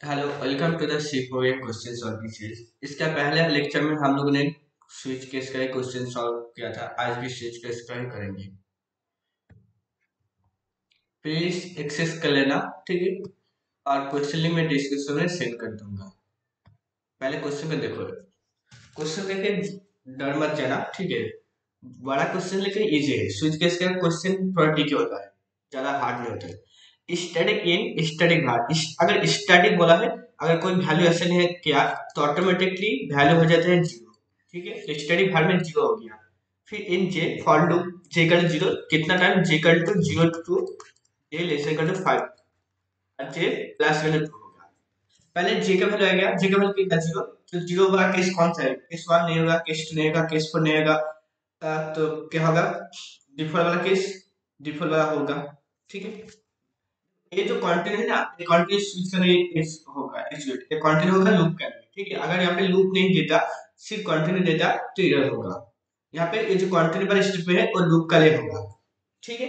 Hello welcome to the शिपोए question solving series इसका पहले लेक्चर में हम लोगों ने स्विच केस का ही क्वेश्चन सॉल्व किया था। आज भी स्विच केस का ही करेंगे। प्लीज़ एक्सेस कर लेना, ठीक है? और क्वेश्चन लिंक मैं डिस्क्रिप्शन में सेंड कर दूँगा। पहले क्वेश्चन को देखो। क्वेश्चन देखे डर मत जाना, ठीक है? बड़ा क्वेश्चन लेकिन इजी है। स्विच केस का क्वेश्चन थोड़ा ठीक होता है, ज़्यादा हार्ड नहीं होता है। स्टैटिक इन स्टैटिक भार अगर स्टैटिक बोला है, अगर कोई वैल्यू ऐसे नहीं है क्या तो ऑटोमेटिकली वैल्यू हो जाता है ज़ीरो ठीक है? तो स्टैटिक भार में ज़ीरो हो गया. फिर इन जे फॉर लूप जे कल ज़ीरो कितना टाइम जे कल two zero two j less equal to five j plus value two होगा पहले जे का वैल्यू आ गया. जे का वैल्यू कितना? ज़ीरो तो ज़ीरो वाला केस कौन सा है? केस वन नहीं होगा केस टू नहीं होगा केस फोर नहीं होगा. तो क्या होगा? डिफ़ॉल्ट वाला केस डिफ़ॉल्ट वाला होगा. ठीक है? ये जो कंटिन्यू है ना, ये कंटिन्यू स्विच करने इस होगा एक्चुअली ये कंटिन्यू होगा लूप का ठीक है? अगर यहाँ पे लूप नहीं देता, सिर्फ़ कंटिन्यू देता तो एरर होगा। यहाँ पे ये जो कंटिन्यू वाला स्टेप है, वो लूप का ले होगा, ठीक है?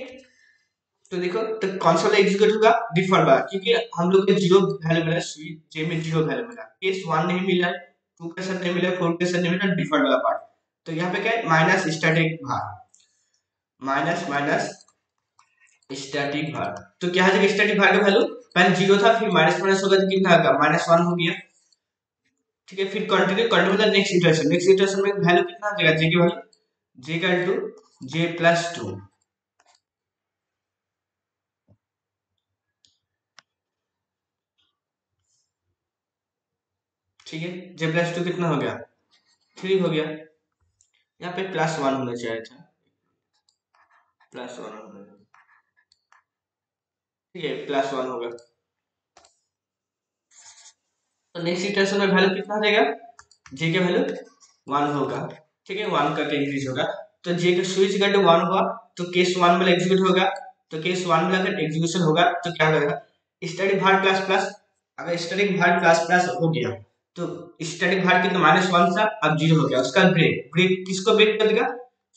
तो देखो तो सा एग्जीक्यूट होगा? डिफ़ॉल्ट वाला, क्योंकि हम लोग के ज़ीरो वैल्यू मिला स्विच जे में ज़ीरो वैल्यू मिला। केस वन नहीं मिला टू के साथ नहीं मिला फोर के साथ नहीं मिला डिफ़ॉल्ट वाला पार्ट तो यहाँ पे क्या है? Minus static var minus minus static var तो क्या है स्टैटिक भार का वैल्यू पहले ज़ीरो था, फिर माइनस माइनस होगा तो कितना होगा? माइनस वन हो गया। ठीक है, फिर कंटिन्यू कंटिन्यू मतलब नेक्स्ट इटरेशन नेक्स्ट इटरेशन में वैल्यू कितना आ जाएगा? जे की वैल्यू जे का टू जे प्लस टू ठीक है जे प्लस टू कितना हो गया? थ्री हो गया। यहाँ पे प्लस वन होना चाहिए था। प्लस वन होना ठीक है प्लस वन होगा तो नेक्स्ट इटरेशन में वैल्यू कितना देगा जे का वैल्यू वन होगा। ठीक है वन का इंक्रीज होगा। तो जे का स्विच का वन हुआ तो केस वन वाला एग्जीक्यूट होगा। तो केस वन वाला अगर एग्जीक्यूशन होगा तो क्या करेगा? स्टैटिक भार प्लस प्लस अगर स्टैटिक भार प्लस प्लस हो गया तो स्टैटिक भार कितना माइनस वन था, अब ज़ीरो हो गया। उसका ब्रेक ब्रेक किसको ब्रेक कर देगा?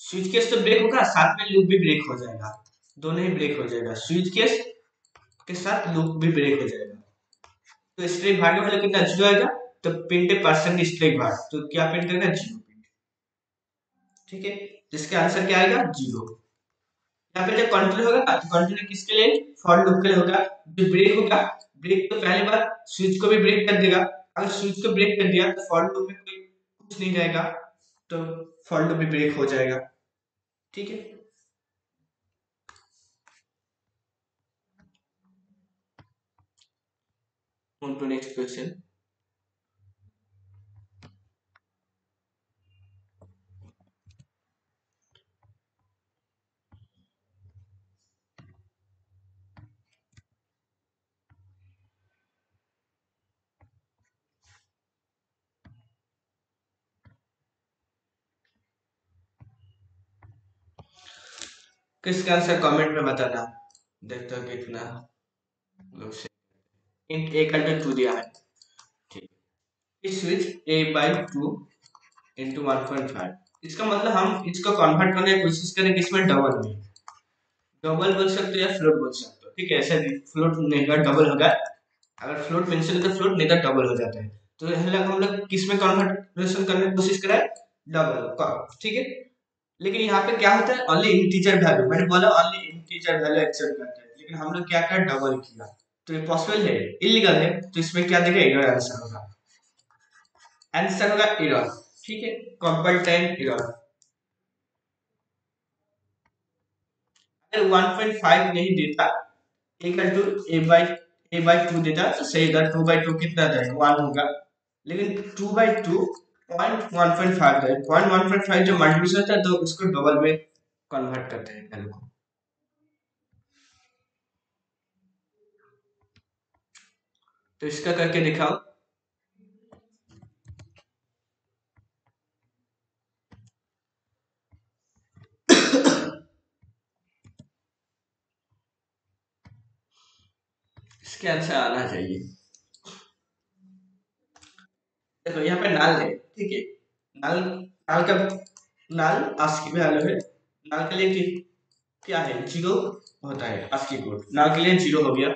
स्विच केस तो ब्रेक होगा, साथ में लूप भी ब्रेक हो जाएगा। दोनों ही ब्रेक हो जाएगा। स्विच केस के साथ लूप भी ब्रेक हो जाएगा। तो स्ट्रेक भाग में कितना ज़ीरो आएगा? तो पिंट परसेंट स्ट्रेक भाग। तो क्या प्रिंट करेगा? ज़ीरो पिंट ठीक है? जिसका आंसर क्या आएगा? ज़ीरो यहाँ पे जब कंट्रोल होगा तो कंट्रोल किसके लिए? फॉर लूप के लिए होगा। जो ब्रेक होगा ब्रेक तो पहले बार स्विच को भी ब्रेक कर देगा। अगर स्विच को ब्रेक कर दिया तो फॉर लूप में कोई कुछ नहीं रहेगा। तो फॉर लूप भी ब्रेक हो जाएगा। ठीक है? On to next question. किसका आंसर कमेंट में बताना? देखते हो कितना लोग int a का टू दिया है। ठीक। इस switch a by two into one point five इसका मतलब हम इसको कन्वर्ट करने की कोशिश करें किसमें डबल में। डबल बोल सकते हो या फ्लोट बोल सकते हो। ठीक है ऐसे फ्लोट नहीं होगा डबल होगा। अगर फ्लोट मेंशन तो फ्लोट नहीं तो डबल हो जाता है। तो हम लोग किसमें कन्वर्टेशन करने की कोशिश करें? डबल ठीक है? लेकिन यहाँ पे क्या होता है? ओनली इंटीजर वैल्यू मैंने बोला ओनली इंटीजर वैल्यू एक्सेप्ट करते हैं। लेकिन हम लोग क्या करें डबल किया। तो ये पॉसिबल है इलीगल है तो इसमें क्या देगा एरर आंसर होगा। आंसर होगा एरर ठीक है? कॉम्पल्टेंट एरर अगर 1.5 नहीं देता equal to A by A by two देता तो सही था टू बाई टू कितना जाएगा? वन होगा। लेकिन two by two point one point five one point जो मल्टीप्लिकेशन है तो उसको डबल में कन्वर्ट करते हैं वैल्यू तो इसका करके दिखाओ। इसके आंसर आना चाहिए। देखो, यहाँ पे नाल है, ठीक है। नाल नाल का, नाल आस्की वैल्यू है। नाल के लिए क्या है? ज़ीरो होता है आस्की कोड नाल के लिए ज़ीरो हो गया।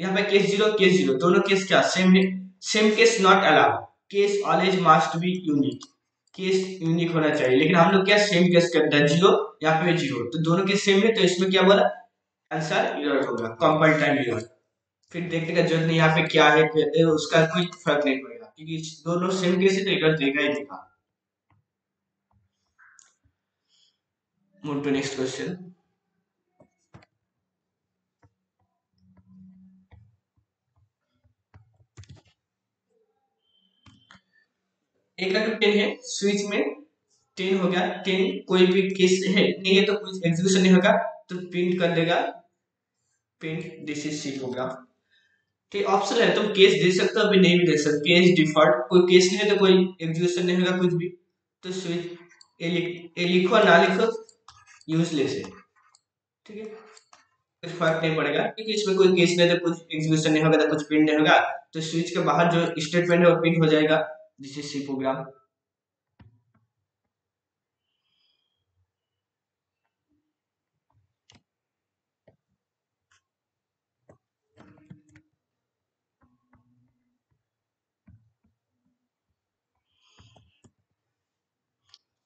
यहाँ पे केस ज़ीरो केस ज़ीरो दोनों केस क्या? सेम है। Same case not allow case always must be unique case unique होना चाहिए। लेकिन हम लोग क्या सेम केस करते हैं ज़ीरो यहाँ पे ज़ीरो तो दोनों के सेम है तो इसमें क्या बोला? आंसर इरर होगा। कंपाइल टाइम इरर फिर देखने का ज़रूरत नहीं, यहाँ पे क्या है उसका कोई फ़र्क नहीं पड़ेगा। क्योंकि दोनों सेम केस है तो इरर देगा ही देगा। Move to next question. एक लाख टेन है स्विच में टेन हो गया टेन कोई भी केस है नहीं है तो कुछ एग्जीक्यूशन नहीं होगा तो प्रिंट कर देगा print this is C program option है तुम केस दे सकते हो अभी नहीं भी दे सकते केस डिफ़ॉल्ट कोई केस नहीं है तो कोई एग्जीक्यूशन नहीं होगा कुछ भी तो स्विच ए, लिख, ए लिखो ना लिखो यूजलेस है। ठीक है कुछ फ़र्क नहीं पड़ेगा क्योंकि इसमें कोई केस नहीं तो कुछ एग्जीक्यूशन नहीं होगा तो कुछ प्रिंट नहीं होगा तो स्विच के बाहर जो स्टेटमेंट है वो प्रिंट हो जाएगा। This is C program.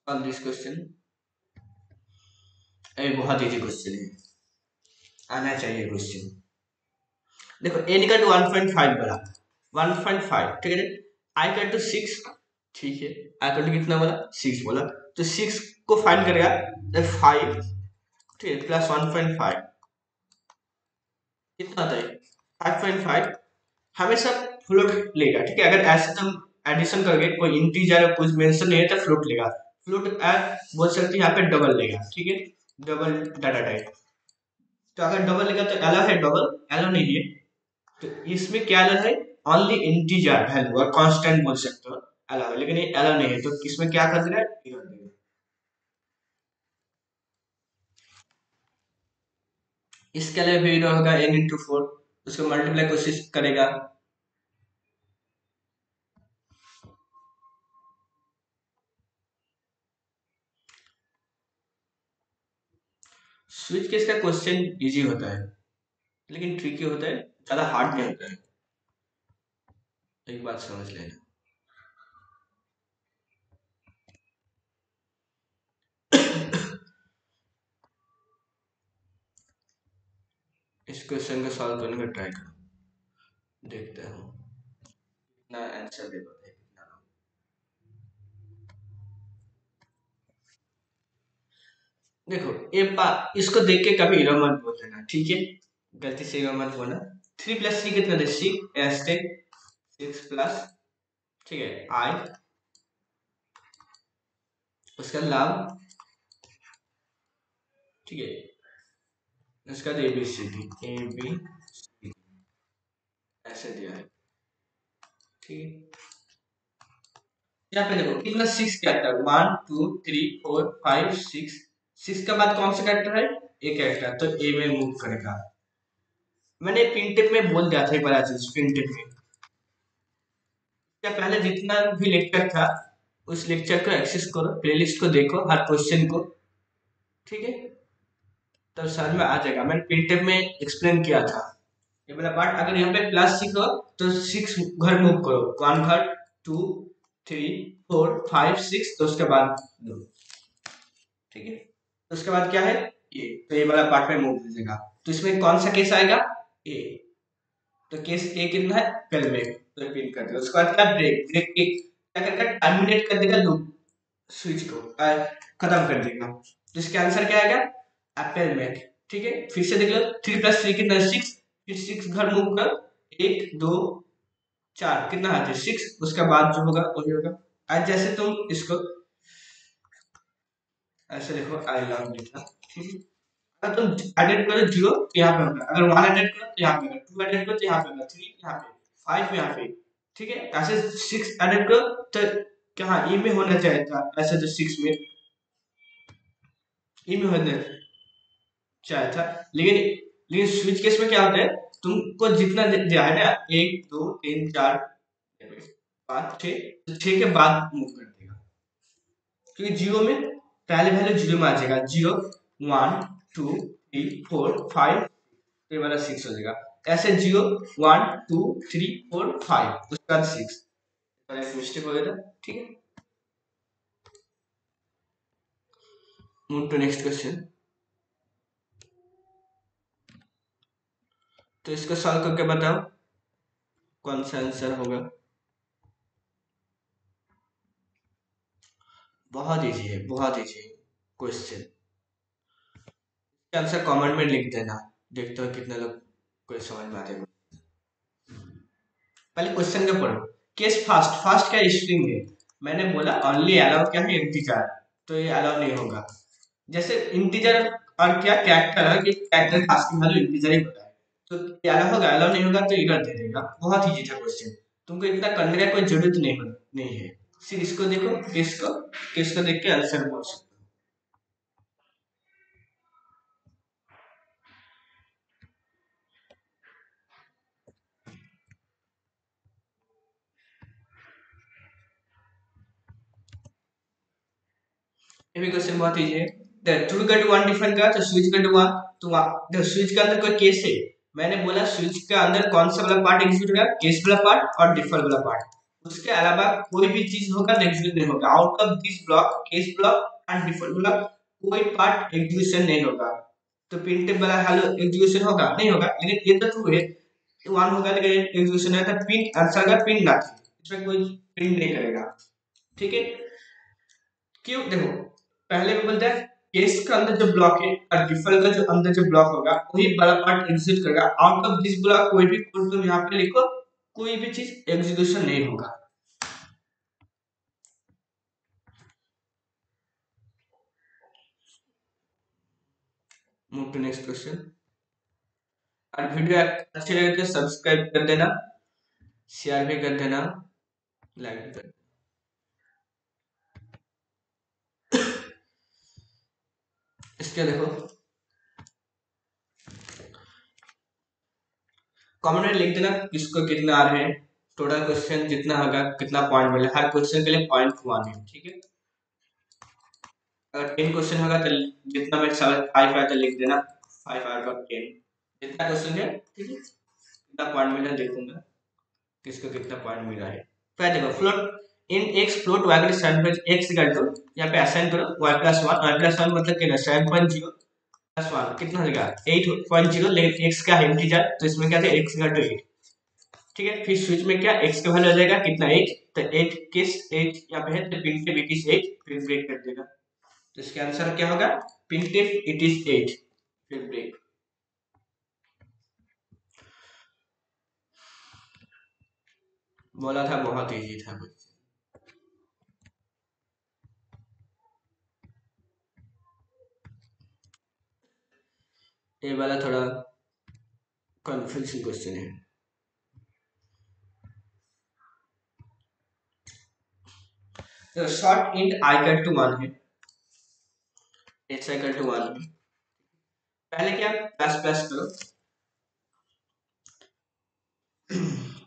On this question. ये बहुत इजी क्वेश्चन है। आना चाहिए क्वेश्चन देखो ए निकल टू फाइव बड़ा। वन पॉइंट फाइव ठीक है आई कट टू सिक्स ठीक है? आई कट टू कितना बोला? सिक्स बोला। तो सिक्स को फाइंड करेगा फाइव ठीक है प्लस वन पॉइंट फाइव कितना आता है? फाइव पॉइंट फाइव हमेशा फ्लोट लेगा, ठीक है? अगर ऐसे तुम एडिशन करोगे, कोई इंटीजर कुछ मेंशन नहीं है तो फ्लोट लेगा। फ्लोट बोल सकते यहाँ पे डबल लेगा, ठीक है? डबल डाटा टाइप तो अगर डबल लेगा तो एलो है डबल एलो नहीं है। तो इसमें क्या एलो है? ओनली इंटीजर वैल्यू और कांस्टेंट बोल सकते हो है। लेकिन ये एलो नहीं है तो इसमें क्या कर देगा इधर देगा इसके लिए भी होगा एन इंटू फोर उसको मल्टीप्लाई कोशिश करेगा। स्विच केस का क्वेश्चन इजी होता है, लेकिन ट्रिकी होता है, ज़्यादा हार्ड नहीं होता है। एक बात समझ लेना। इस क्वेश्चन का सॉल्व करने का ट्राई करो। देखते हैं। कितना आंसर दे पाते देखो, ये पा इसको देख के कभी हीरो मत बोल देना, ठीक है? गलती से हीरो मत बोलना। थ्री प्लस थ्री कितना सिक्स एस सिक्स प्लस, ठीक है, आई, उसका लाभ ठीक है, उसका A B C D A B C ऐसे दिया है, ठीक यहाँ पे देखो, कितना six character one two three four five six six के बाद कौन सा कैरेक्टर है? ए कैरेक्टर तो ए में मूव करेगा। मैंने प्रिंटेड में बोल दिया था एक बड़ा चीज़ प्रिंटेड में। क्या पहले जितना भी लेक्चर था, उस लेक्चर को एक्सेस करो प्लेलिस्ट को देखो, हर क्वेश्चन को। ठीक है? तो समझ में आ जाएगा। मैंने प्रिंटेड में एक्सप्लेन किया था। ये वाला पार्ट अगर यहाँ पे प्लस हो तो सिक्स घर मूव करो। वन घर two three four five six तो उसके बाद दो। ठीक है? तो उसके बाद क्या है? ए तो ये वाला पार्ट में मूव दीजिएगा तो इसमें कौन सा केस आएगा? ए तो केस ए कितना है? पेल में तो रिपीट कर देगा उसके बाद क्या ब्रेक ब्रेक के क्या करेगा टर्मिनेट कर देगा लूप स्विच को खत्म कर देगा। इसका आंसर क्या आएगा एप्पल में ठीक है? फिर से देख लो। थ्री प्लस थ्री कितना सिक्स फिर सिक्स घर मूव कर, एक, दो, चार। कितना है सिक्स उसके बाद जो होगा, वही होगा। आज जैसे तुम इसको, ऐसे देखो आई लव लिखा अगर तुम एडिट करो ज़ीरो तो यहाँ पे होगा। अगर वन एडिट करो तो यहाँ पे होगा। टू एडिट करो तो यहाँ पे होगा। थ्री यहाँ पे फाइव यहाँ पे ठीक है? ऐसे सिक्स एडिट करो तो क्या ई में होना चाहिए था, ऐसे जो सिक्स में। ई में होना चाहिए था। लेकिन लेकिन स्विच केस में क्या होता है? तुमको जितना दिया है ना, एक, दो, तीन, चार, पाँच, छः तो के बाद मूव कर देगा। क्योंकि ज़ीरो में पहले वैल्यू ज़ीरो में आ जाएगा। Zero one two three four five तो ये वाला सिक्स हो जाएगा। ऐसे zero one two three four five उसके बाद सिक्स मिस्टेक हो गया था। ठीक है। नेक्स्ट क्वेश्चन तो इसको सॉल्व करके बताओ, कौन सा आंसर होगा? बहुत ईजी है, बहुत ईजी क्वेश्चन आंसर कमेंट में लिख देना। देखते हो कितने लोग को समझ में आते पहले क्वेश्चन का पढ़ो केस फास्ट फास्ट क्या स्ट्रिंग है। मैंने बोला ओनली अलाउ क्या है? इंटीजर तो ये अलाउ नहीं होगा। जैसे इंटीजर और क्या कैरेक्टर है कि कैरेक्टर की वैल्यू इंटीजर ही होता है। तो अलाउ होगा अलाउ नहीं होगा तो इधर दे देगा। बहुत ईजी था क्वेश्चन तुमको इतना करने का कोई ज़रूरत नहीं नहीं है। सिर्फ़ इसको देखो किसको किसको देख के आंसर बोल सकते ये भी क्वेश्चन बहुत इजी है देख ट्रू का टू वन डिफाइन करा तो स्विच का टू वन तो देख स्विच के अंदर कोई केस है? मैंने बोला स्विच के अंदर कौन सा वाला पार्ट एग्जीक्यूट होगा? केस वाला पार्ट और डिफर वाला पार्ट उसके अलावा कोई भी चीज़ होगा तो एग्जीक्यूट नहीं होगा. Out of this block case block and default block कोई पार्ट एग्जीक्यूशन नहीं होगा. तो प्रिंटेड वाला हेलो एग्जीक्यूशन होगा? नहीं होगा. लेकिन ये तो ट्रू है. वन होगा, लेकिन एग्जीक्यूशन है तो प्रिंट आंसर का प्रिंट ना इसमें कोई प्रिंट नहीं करेगा. ठीक है? क्यों? देखो पहले भी बोलते हैं केस का अंदर जो ब्लॉक है, और डिफर का जो अंदर जो ब्लॉक होगा, वही बड़ा पार्ट एग्जिट करेगा। आउट ऑफ़ दिस ब्लॉक कोई भी कोड तुम यहाँ पे लिखो, कोई भी चीज़ एग्जीक्यूशन नहीं होगा। मूव टू नेक्स्ट क्वेश्चन और वीडियो अच्छी लगे तो सब्सक्राइब कर देना शेयर भी कर देना लाइक भी कर देना। इसके देखो। कमेंट में लिख देना किसको कितना आ रहे हैं टोटल क्वेश्चन जितना होगा, कितना पॉइंट मिले हर क्वेश्चन के लिए पॉइंट वन है, ठीक है? अगर टेन क्वेश्चन होगा तो जितना मैं फाइव आया तो लिख देना फाइव आउट ऑफ़ टेन जितना क्वेश्चन है, ठीक है? कितना पॉइंट मिला देखूँगा किसको कितना पॉइंट मिला है? पहले देखो float in x float y के सेवन पर एक्स इक्वल टू यहाँ पे असाइन करो y plus one y plus one मतलब कितना seven point zero plus one कितना हो जाएगा? एट पॉइंट ज़ीरो लेकिन एक्स का है इंटीजर तो इसमें क्या था? एक्स इक्वल टू एट ठीक है? फिर स्विच में क्या? एक्स का वैल्यू आ जाएगा, कितना एट तो एट किस एट यहाँ पे है तो प्रिंटिव इट इज़ एट फिर ब्रेक कर देगा। तो इसका आंसर क्या होगा? प्रिंटिव इट इज़ एट फिर ब्रेक बोला था, बहुत इजी था। कुछ ये वाला थोड़ा कंफ्यूजिंग क्वेश्चन है। तो short int icon two one है। एच आइकन टू वन पहले क्या? प्लस प्लस करो।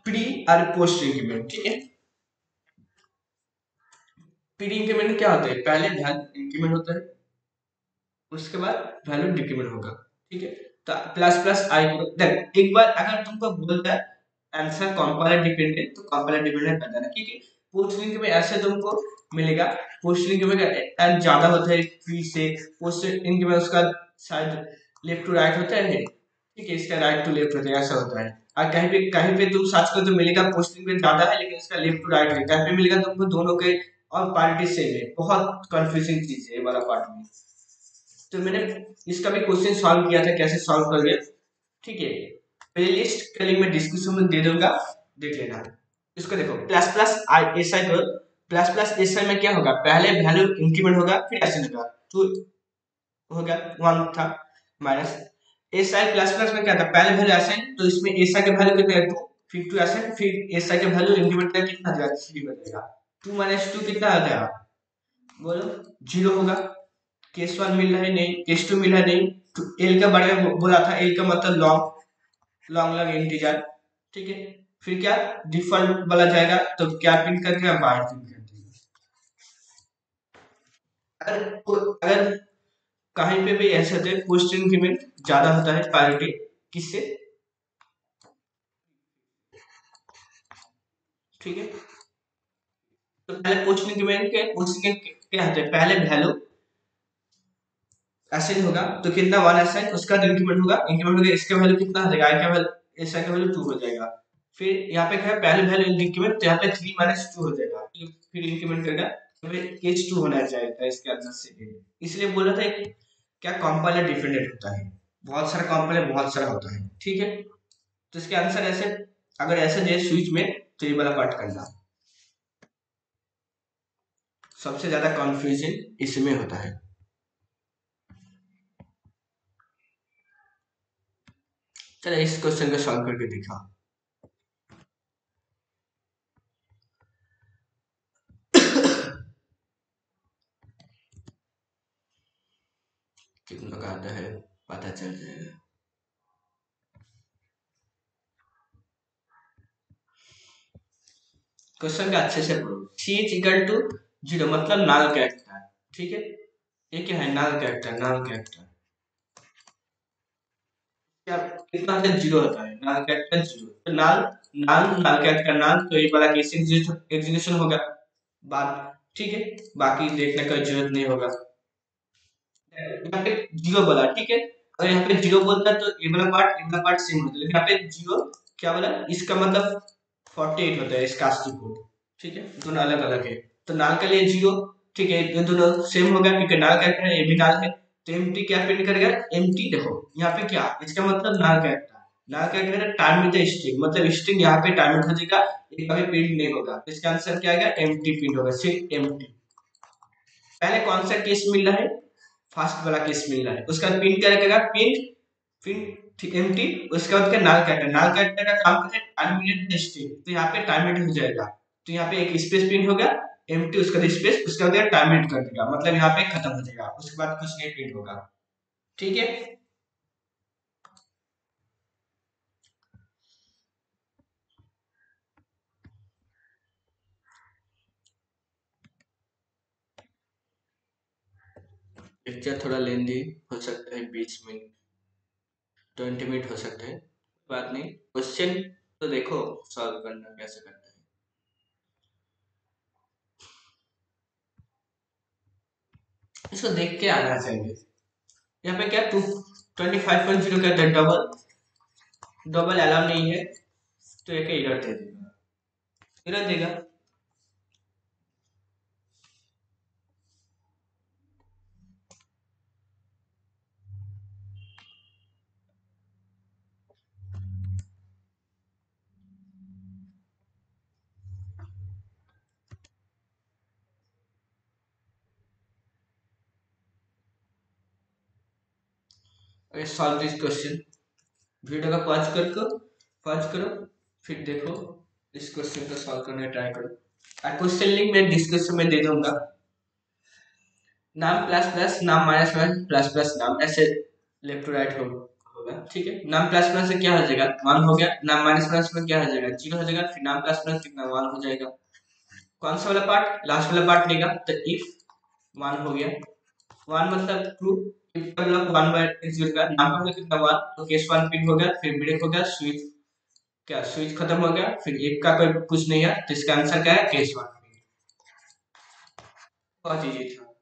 प्री और पोस्ट इंक्रीमेंट ठीक है? प्री इंक्रीमेंट क्या होता है? पहले इंक्रीमेंट होता है, उसके बाद वैल्यू डिक्रीमेंट होगा। ठीक है? तो प्लस प्लस आई देख एक बार अगर तुमको बोलता है आंसर कंपाइलर डिपेंडेंट तो कंपाइलर डिपेंडेंट कर देना ठीक है? पोस्ट लिंक में ऐसे तुमको मिलेगा। पोस्ट लिंक में एन ज़्यादा होता है पी से। पोस्ट लिंक में उसका शायद लेफ़्ट टू राइट होता है ठीक है, इसका राइट टू लेफ़्ट होता है, ऐसा होता है। और कहीं पे कहीं पे तुम सर्च करो तो मिलेगा पोस्ट लिंक में ज़्यादा है, लेकिन इसका लेफ़्ट टू राइट है कहीं पे मिलेगा तुमको दोनों के और पार्टी सेम है। बहुत कंफ्यूजिंग चीज़ है ये वाला पार्ट में। तो मैंने इसका भी क्वेश्चन सॉल्व किया था, कैसे सॉल्व कर लिया ठीक है। प्लेलिस्ट का लिंक मैं डिस्क्रिप्शन में दे दूँगा, देख लेना। इसको देखो plus plus I s I करो प्लस प्लस एस आई में क्या होगा? पहले वैल्यू इंक्रीमेंट होगा, फिर ऐसे होगा। टू हो गया वन था minus s I plus plus में क्या था? पहले वैल्यू ऐसे तो इसमें एस आई का वैल्यू कितना है? टू फिर टू ऐसे फिर एस आई का वैल्यू इंक्रीमेंट करके कितना जाएगा? थ्री बचेगा टू माइनस टू कितना आ जाएगा? बोलो ज़ीरो होगा। केस वन मिल रहा है नहीं, केस टू मिल रहा है नहीं तो एल के बारे में बोला था एल का मतलब लॉन्ग लॉन्ग लॉन्ग इंटीजर ठीक है? फिर क्या? डिफ़ॉल्ट बोला जाएगा तो क्या प्रिंट करके हम बाहर प्रिंट कर देंगे अगर अगर कहीं पे भी ऐसे होते हैं इंक्रीमेंट ज़्यादा होता है प्रायोरिटी किससे? ठीक है? तो पहले पोस्ट इंक्रीमेंट के पोस्ट क्या होते हैं? पहले वैल्यू असाइन होगा। तो कितना वन असाइन उसका इंक्रीमेंट होगा इंक्रीमेंट होगा, इसका वैल्यू कितना हो जाएगा? आई का वैल्यू एस का वैल्यू टू हो जाएगा। फिर यहाँ पे क्या पहले वैल्यू इंक्रीमेंट तो यहाँ पे थ्री माइनस टू हो जाएगा। फिर इंक्रीमेंट करेगा। तो एच टू होना चाहिए इसके आंसर से। इसलिए बोला था क्या कॉम्पाइलर डिफरेंट होता है? बहुत सारा कॉम्पाइलर बहुत सारा होता है। ठीक है? तो इसके आंसर ऐसे, अगर ऐसे दे स्विच में तो ये वाला पार्ट करना। सबसे ज़्यादा कंफ्यूजन इसमें होता है। चलो इस क्वेश्चन को सॉल्व करके दिखा। कितना का आता है, पता चल जाएगा। क्वेश्चन का अच्छे से पढ़ो। C is equal to zero मतलब नाल कैरेक्टर ठीक है? ये क्या है? नाल कैरेक्टर नाल कैरेक्टर कितना ज़ीरो होता है? नाल कैरेक्टर ज़ीरो। तो कैरेक्टर नाल तो ये वाला केस एग्जीक्यूशन होगा। बात, ठीक है? बाकी देखने का ज़रूरत नहीं होगा। यहाँ पे ज़ीरो बोला, ठीक है? अगर यहाँ पे ज़ीरो बोलता है तो ये वाला पार्ट ये वाला पार्ट सेम होता। है लेकिन यहाँ पे ज़ीरो, क्या बोला? इसका मतलब फोर्टी एट होता है इसका कोड ठीक है? दोनों अलग अलग है। तो नाल के लिए ज़ीरो, ठीक है? दोनों सेम होगा, क्योंकि नाल कैरेक्टर ये भी नाल है तो एम टी क्या प्रिंट करेगा? एम टी देखो, यहाँ पे क्या? इसका मतलब null character null character time with string मतलब स्ट्रिंग यहाँ पे टाइम हो जाएगा प्रिंट नहीं होगा। तो इसका आंसर क्या आएगा? प्रिंट होगा, सिर्फ़ पहले कौन सा केस मिल रहा है? वाला केस मिल रहा है। उसका प्रिंट क्या रहेगा प्रिंट प्रिंट उसके बाद क्या नाल कैरेक्टर नाल कैरेक्टर का काम टाइम स्ट्रिंग तो यहाँ पे टाइम हो जाएगा। तो यहाँ पे एक स्पेस प्रिंट होगा। एम टी उसका स्पेस उसके बाद टाइम कर देगा। मतलब यहाँ पे खत्म हो जाएगा। उसके बाद कुछ नहीं प्रिंट होगा। ठीक है? लेक्चर थोड़ा लेंदी हो सकता है, बीस मिनट ट्वेंटी मिनट हो सकता है। बात नहीं। क्वेश्चन तो देखो सॉल्व करना, कैसे करना। इसको देख के आना चाहिए। यहाँ पे क्या two twenty five point zero कहते हैं? डबल डबल अलाउ नहीं है। तो एक इधर दे देगा? इधर देगा। Okay, solve this question. Video का पॉज कर करके पॉज करो, फिर देखो इस क्वेश्चन को सॉल्व करने ट्राई करो। क्वेश्चन लिंक मैं डिस्क्रिप्शन में दे दूँगा। नाम प्लस प्लस नाम माइनस माइनस प्लस प्लस नाम, ऐसे लेफ़्ट टू राइट होगा, ठीक है? नाम प्लस प्लस से क्या हो जाएगा? वन हो गया, नाम माइनस प्लस में क्या हो जाएगा? ज़ीरो हो जाएगा, फिर नाम प्लस प्लस कितना वन हो जाएगा। कौन सा वाला पार्ट लास्ट वाला पार्ट लेगा तो इफ़ वन हो गया। वन मतलब ट्रू वन बाय नाम कितना तो केस वन पिन हो गया फिर ब्रेक हो गया स्विच क्या स्विच खत्म हो गया फिर का कोई कुछ नहीं है तो इसका आंसर क्या है केस वन बहुत इजी था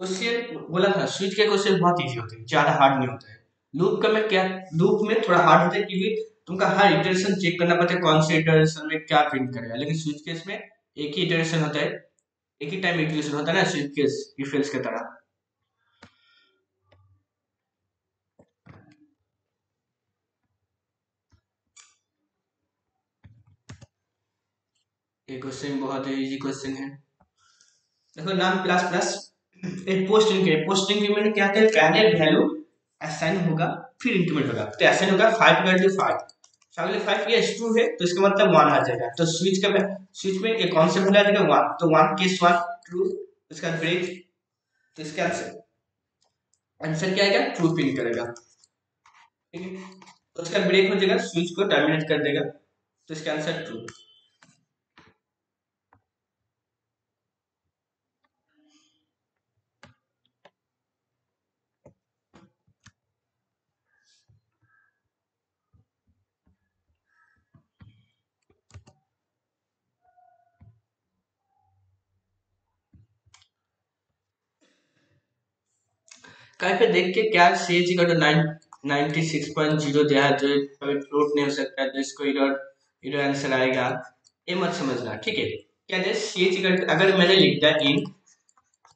उससे बोला था स्विच के क्वेश्चन बहुत होते हैं ज़्यादा हार्ड नहीं होता है लूप का में क्या लूप में थोड़ा हार्ड होता है क्योंकि तुमका हर इटरेशन चेक करना पड़ता है कौन से इटरेशन में क्या प्रिंट करेगा लेकिन स्विच केस में एक ही इटरेशन होता है एक ही टाइम एग्जीक्यूशन होता है ना स्विच केस इफ़ के तरह ये क्वेश्चन बहुत इजी क्वेश्चन है। देखो नाम प्लस प्लस एक पोस्ट इंक्रीमेंट पोस्ट इंक्रीमेंट क्या है पहले वैल्यू असाइन होगा, फिर इंक्रीमेंट होगा। तो असाइन होगा फाइव टू फाइव अगले फाइव ये टू है तो इसका मतलब वन आ जाएगा। तो स्विच का स्विच में एक कौन सा वैल्यू आ जाएगा वन तो वन केस वन ट्रू उसका ब्रेक तो इसका आंसर आंसर क्या आएगा? ट्रू प्रिंट करेगा। ठीक है? तो उसका ब्रेक हो जाएगा स्विच को टर्मिनेट कर देगा। तो इसका आंसर ट्रू कहीं पे देख के क्या सी एच का तो nine ninety six point zero दिया है, जो कभी फ्लोट नहीं हो सकता है तो इसको इधर इधर आंसर आएगा। ये मत समझना, ठीक है? क्या दे सी एच अगर मैंने लिख दिया इन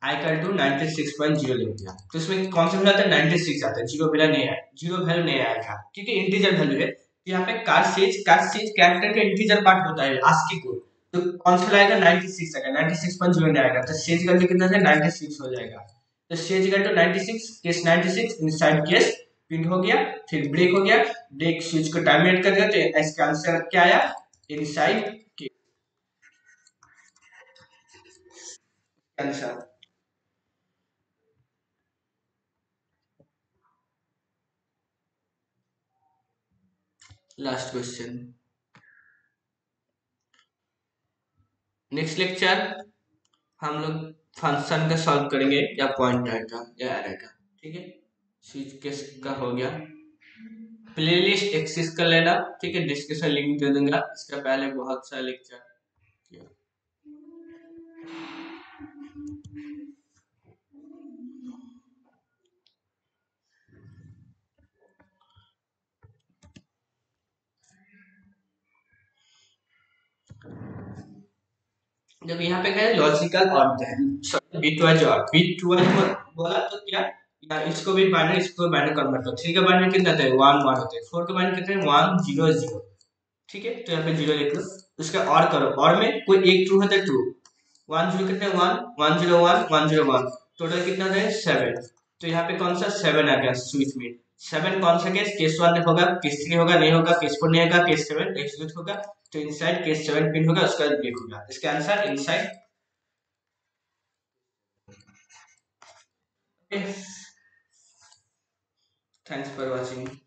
आई कर two ninety six point zero लिख दिया तो इसमें कौन सा आता है नाइनटी सिक्स आता है। ज़ीरो बिना नहीं आया। ज़ीरो वैल्यू नहीं आएगा क्योंकि इंटीजर वैल्यू है। तो यहाँ पे कार सेज कार सेज कैरेक्टर का इंटीजर पार्ट होता है आस्की कोड। तो कौन सा आएगा। 96 आएगा 96.0 नहीं आएगा। तो सेज का कितना है 96 हो जाएगा। तो सेज का तो 96 केस 96 इनसाइड केस प्रिंट हो गया, फिर ब्रेक हो गया। ब्रेक स्विच को टर्मिनेट कर दिया तो इसका आंसर क्या आया? इनसाइड के answer last question next lecture हम लोग फ़ंक्शन का सॉल्व करेंगे या पॉइंटर का या एरे का, ठीक है? स्विच केस का हो गया? प्लेलिस्ट एक्सिस कर लेना, ठीक है? डिस्क्रिप्शन लिंक दे दूँगा। इसका पहले बहुत सारा लेक्चर किया। जब यहाँ पे क्या लॉजिकल और बिटवाइज और बिटवाइज बोला तो क्या? या इसको भी बाइनरी इसको बाइनरी कन्वर्ट करो। थ्री का बाइनरी कितना होता है? वन वन होता है। फोर का बाइनरी कितना वन ज़ीरो ज़ीरो ठीक है? तो यहाँ पे ज़ीरो लिख लो। उसका और करो। और में कोई एक होता है ट्रू वन ज़ीरो कितने one one zero one one zero one total कितना होता है? सेवन तो यहाँ पे कौन सा? सेवन आ गया स्विच में। सेवन कौन सा केस केस वन होगा केस थ्री होगा, नहीं होगा केस फोर नहीं होगा केस सेवन एक्सिक्यूट होगा तो inside case seven pin होगा, उसका ब्रेक होगा। इसका answer inside thanks for watching.